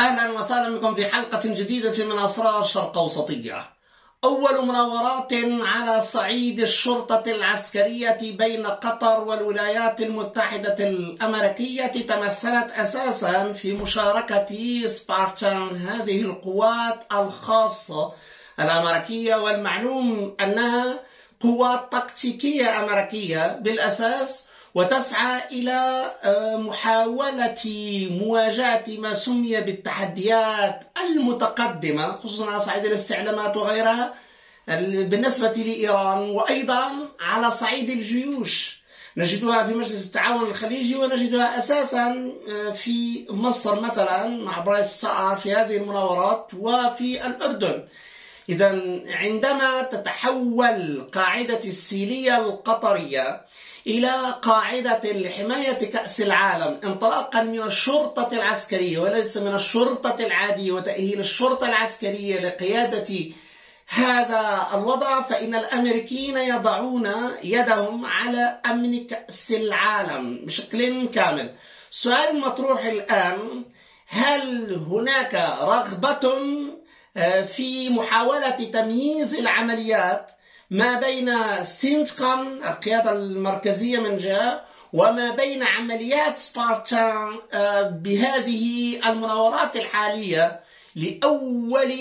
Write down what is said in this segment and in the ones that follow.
أهلا وسهلا بكم في حلقة جديدة من أسرار شرق أوسطية. أول مناورات على صعيد الشرطة العسكرية بين قطر والولايات المتحدة الأمريكية تمثلت أساسا في مشاركة سبارتان هذه القوات الخاصة الأمريكية. والمعلوم أنها قوات تكتيكية أمريكية بالأساس وتسعى إلى آه، محاولة مواجهة ما سمي بالتحديات المتقدمة خصوصا على صعيد الاستعلامات وغيرها بالنسبة لإيران وأيضا على صعيد الجيوش. نجدها في مجلس التعاون الخليجي ونجدها أساسا آه، في مصر مثلا مع برايت السعر في هذه المناورات وفي الأردن. إذا عندما تتحول قاعدة السيلية القطرية إلى قاعدة لحماية كأس العالم انطلاقا من الشرطة العسكرية وليس من الشرطة العادية وتأهيل الشرطة العسكرية لقيادة هذا الوضع فإن الأمريكيين يضعون يدهم على أمن كأس العالم بشكل كامل. السؤال المطروح الآن هل هناك رغبة آه، في محاولة تمييز العمليات ما بين سينتقام القيادة المركزية من جهة وما بين عمليات سبارتان آه، بهذه المناورات الحالية لأول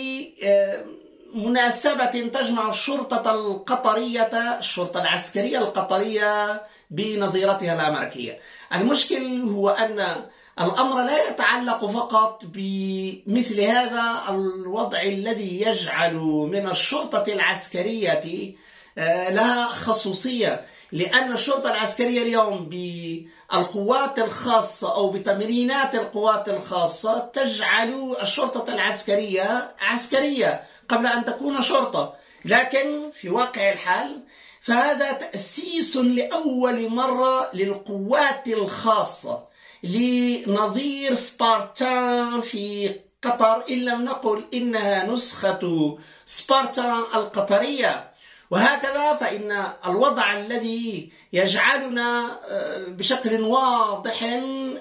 آه، مناسبة تجمع الشرطة القطرية الشرطة العسكرية القطرية بنظيرتها الأمريكية. المشكل هو أن الأمر لا يتعلق فقط بمثل هذا الوضع الذي يجعل من الشرطة العسكرية آه، لها خصوصية. لأن الشرطة العسكرية اليوم بالقوات الخاصة أو بتمرينات القوات الخاصة تجعل الشرطة العسكرية عسكرية قبل أن تكون شرطة. لكن في واقع الحال فهذا تأسيس لأول مرة للقوات الخاصة. لنظير سبارتان في قطر. إن لم نقل إنها نسخة سبارتا القطرية. وهكذا فإن الوضع الذي يجعلنا آه، بشكل واضح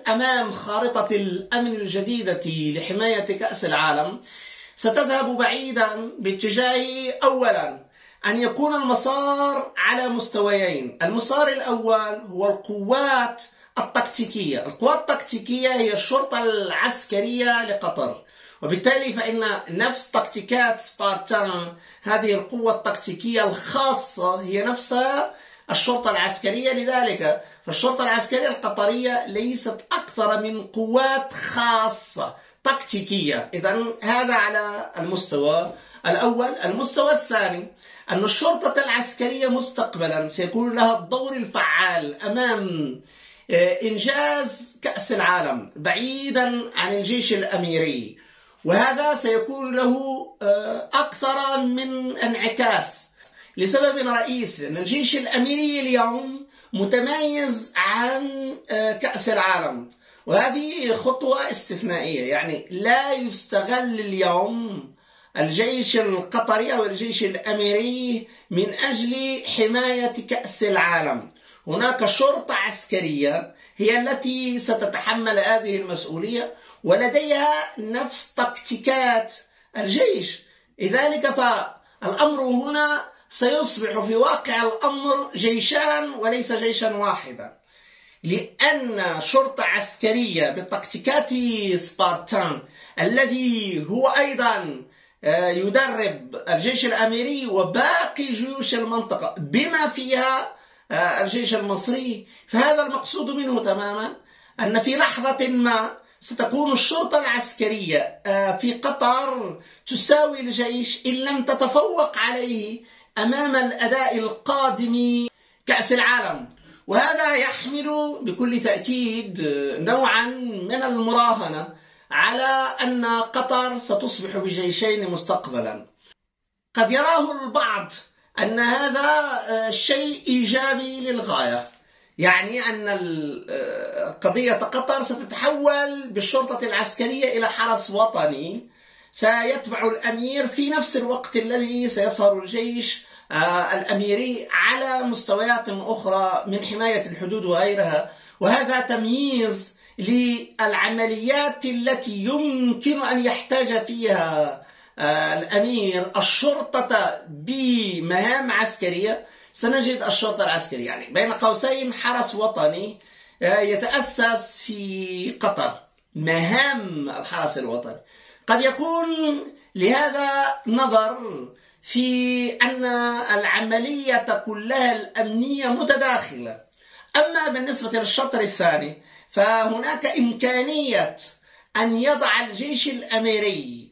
أمام خارطة الأمن الجديدة لحماية كأس العالم ستذهب بعيدا باتجاه أولا أن يكون المسار على مستويين. المسار الأول هو القوات التكتيكية. القوات التكتيكية هي الشرطة العسكرية لقطر. وبالتالي فإن نفس تكتيكات سبارتان هذه القوة التكتيكية الخاصة هي نفسها الشرطة العسكرية لذلك. فالشرطة العسكرية القطرية ليست أكثر من قوات خاصة تكتيكية. إذا هذا على المستوى الأول. المستوى الثاني أن الشرطة العسكرية مستقبلا سيكون لها الدور الفعال أمام إنجاز كأس العالم بعيدا عن الجيش الأميري. وهذا سيكون له آه، أكثر من انعكاس. لسبب رئيسي لأن الجيش الأميري اليوم متميز عن آه، كأس العالم. وهذه خطوة استثنائية. يعني لا يستغل اليوم الجيش القطري أو الجيش الأميري من أجل حماية كأس العالم. هناك شرطة عسكرية هي التي ستتحمل هذه المسؤولية ولديها نفس تكتيكات الجيش. لذلك فالأمر هنا سيصبح في واقع الأمر جيشان وليس جيشا واحدا. لأن شرطة عسكرية بتكتيكات سبارتان الذي هو أيضا آه، يدرب الجيش الأميري وباقي جيوش المنطقة بما فيها الجيش المصري. فهذا المقصود منه تماما أن في لحظة ما ستكون الشرطة العسكرية آه، في قطر تساوي الجيش إن لم تتفوق عليه أمام الأداء القادم كأس العالم. وهذا يحمل بكل تأكيد نوعا من المراهنة على أن قطر ستصبح بجيشين مستقبلا. قد يراه البعض أن هذا آه، شيء إيجابي للغاية. يعني أن آه، قضية قطر ستتحول بالشرطة العسكرية إلى حرس وطني. سيتبع الأمير في نفس الوقت الذي سيصهر الجيش آه، الأميري على مستويات أخرى من حماية الحدود وغيرها. وهذا تمييز للعمليات التي يمكن أن يحتاج فيها الأمير الشرطة بمهام عسكرية. سنجد الشرطة العسكرية. يعني بين قوسين حرس وطني آه، يتأسس في قطر. مهام الحرس الوطني. قد يكون لهذا نظر في أن العملية كلها الأمنية متداخلة. أما بالنسبة للشطر الثاني فهناك إمكانية أن يضع الجيش الأميري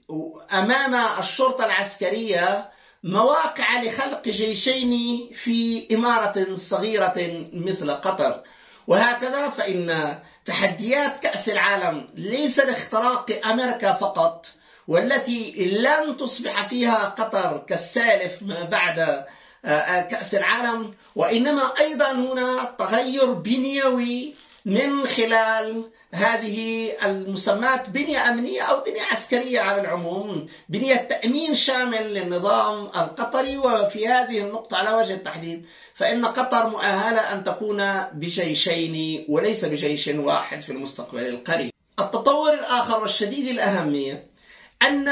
أمام الشرطة العسكرية مواقع لخلق جيشين في إمارة صغيرة مثل قطر. وهكذا فإن تحديات كأس العالم ليس لاختراق أمريكا فقط والتي لن تصبح فيها قطر كالسالف ما بعد آه، آه، كأس العالم وإنما أيضا هنا تغير بنيوي من خلال هذه المسمات بنية أمنية أو بنية عسكرية على العموم بنية تأمين شامل للنظام القطري. وفي هذه النقطة على وجه التحديد فإن قطر مؤهلة أن تكون بجيشين وليس بجيش واحد في المستقبل القريب. التطور الآخر والشديد الأهمية أن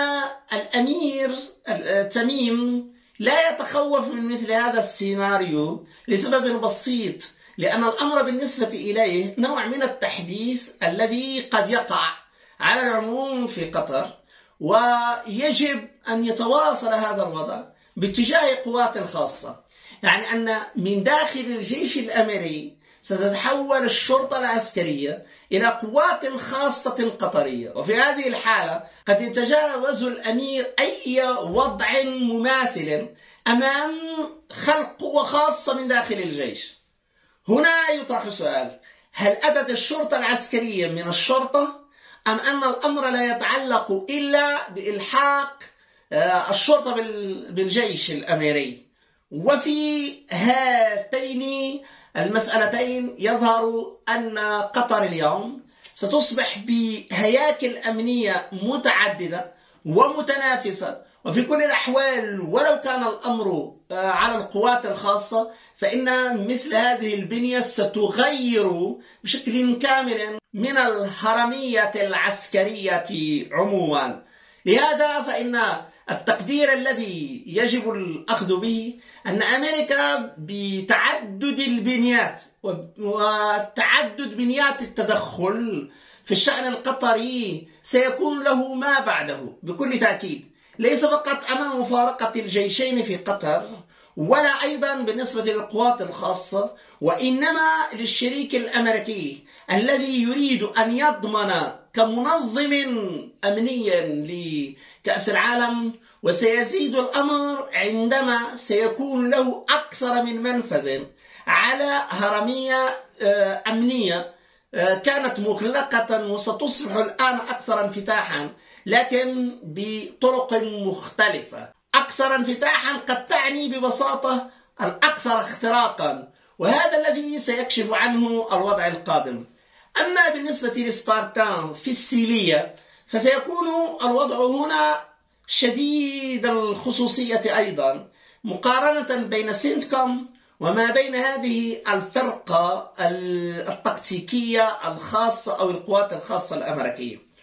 الأمير تميم لا يتخوف من مثل هذا السيناريو لسبب بسيط لأن الأمر بالنسبة إليه نوع من التحديث الذي قد يقع على العموم في قطر ويجب أن يتواصل هذا الوضع باتجاه قوات خاصة. يعني أن من داخل الجيش الأمريكي ستتحول الشرطة العسكرية إلى قوات خاصة قطرية. وفي هذه الحالة قد يتجاوز الأمير أي وضع مماثل أمام خلق قوة خاصة من داخل الجيش. هنا يطرح سؤال. هل أتت الشرطة العسكرية من الشرطة أم أن الأمر لا يتعلق إلا بإلحاق آه، الشرطة بالجيش الأميري؟ وفي هاتين المسألتين يظهر أن قطر اليوم ستصبح بهياكل أمنية متعددة ومتنافسة وفي كل الأحوال ولو كان الأمر آه، على القوات الخاصة فإن مثل هذه البنية ستغير بشكل كامل من الهرمية العسكرية عموما. لهذا فإن التقدير الذي يجب الأخذ به أن أمريكا بتعدد البنيات وتعدد بنيات التدخل في الشأن القطري سيكون له ما بعده بكل تأكيد. ليس فقط أمام مفارقة الجيشين في قطر ولا أيضا بالنسبة للقوات الخاصة وإنما للشريك الأمريكي الذي يريد أن يضمن كمنظم أمني لكأس العالم وسيزيد الأمر عندما سيكون له أكثر من منفذ على هرمية آه، أمنية آه، كانت مغلقة وستصبح الآن أكثر انفتاحا. لكن بطرق مختلفة. أكثر انفتاحا قد تعني ببساطة الأكثر اختراقا وهذا الذي سيكشف عنه الوضع القادم. أما بالنسبة لسبارتان في السيلية فسيكون الوضع هنا شديد الخصوصية أيضا مقارنة بين سينتكوم وما بين هذه الفرقة التكتيكية الخاصة أو القوات الخاصة الأمريكية.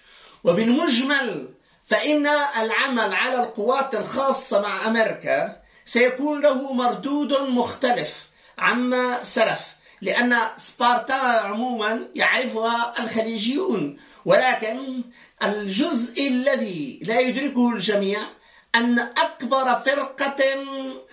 وبالمجمل فإن العمل على القوات الخاصة مع أمريكا سيكون له مردود مختلف عما سلف لأن سبارتا عموما يعرفها الخليجيون ولكن الجزء الذي لا يدركه الجميع أن أكبر فرقة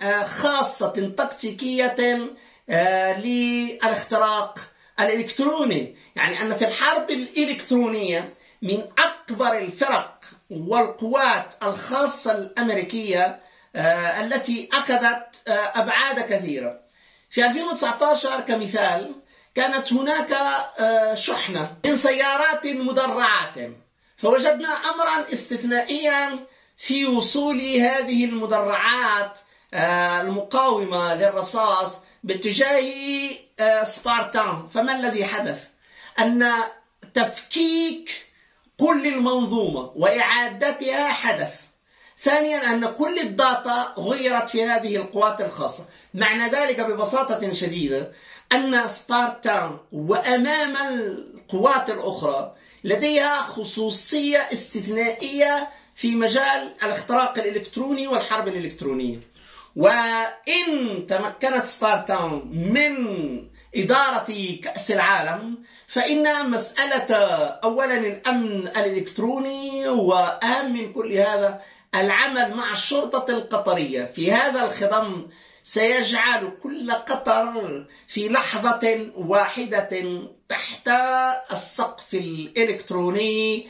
آه، خاصة تكتيكية آه، للاختراق الإلكتروني. يعني أن في الحرب الإلكترونية من أكبر الفرق والقوات الخاصة الأمريكية آه، التي أخذت أبعاد كثيرة. في 2019 كمثال كانت هناك شحنة من سيارات مدرعات. فوجدنا أمرا استثنائيا في وصول هذه المدرعات آه، المقاومة للرصاص باتجاه آه، سبارتان. فما الذي حدث؟ أن تفكيك كل المنظومة وإعادتها حدث. ثانيا أن كل ال data غيرت في هذه القوات الخاصة. معنى ذلك ببساطة شديدة أن سبارتان وأمام القوات الأخرى لديها خصوصية استثنائية في مجال الاختراق الإلكتروني والحرب الإلكترونية. وإن تمكنت سبارتان من إدارة كأس العالم فإن مسألة أولا الأمن الإلكتروني وأهم من كل هذا العمل مع الشرطة القطرية. في هذا الخضم سيجعل كل قطر في لحظة واحدة تحت السقف الإلكتروني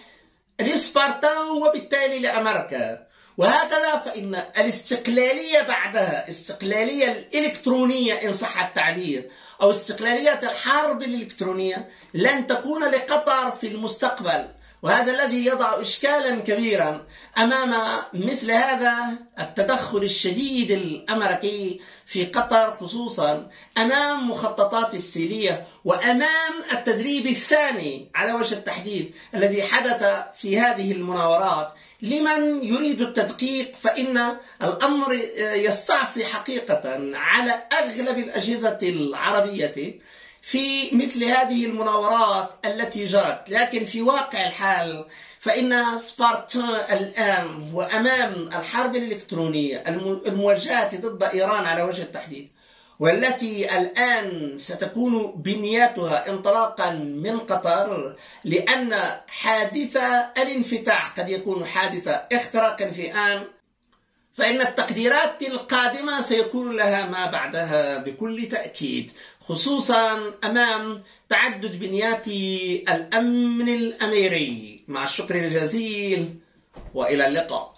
لسبارتا وبالتالي لأمريكا. وهكذا فإن الاستقلالية بعدها استقلالية الإلكترونية إن صح التعبير أو استقلالية الحرب الإلكترونية لن تكون لقطر في المستقبل. وهذا الذي يضع إشكالا كبيرا أمام مثل هذا التدخل الشديد الأمريكي في قطر خصوصا أمام مخططات السيرية وأمام التدريب الثاني على وجه التحديد الذي حدث في هذه المناورات لمن يريد التدقيق فإن الأمر يستعصي حقيقة على أغلب الأجهزة العربية في مثل هذه المناورات التي جرت. لكن في واقع الحال فإن سبارتان الآن وأمام الحرب الإلكترونية الموجهة ضد إيران على وجه التحديد والتي الآن ستكون بنياتها انطلاقا من قطر لأن حادثة الانفتاح قد يكون حادثة اختراقا في آن. فإن التقديرات القادمة سيكون لها ما بعدها بكل تأكيد خصوصا أمام تعدد بنيات الأمن الأميري. مع الشكر الجزيل وإلى اللقاء.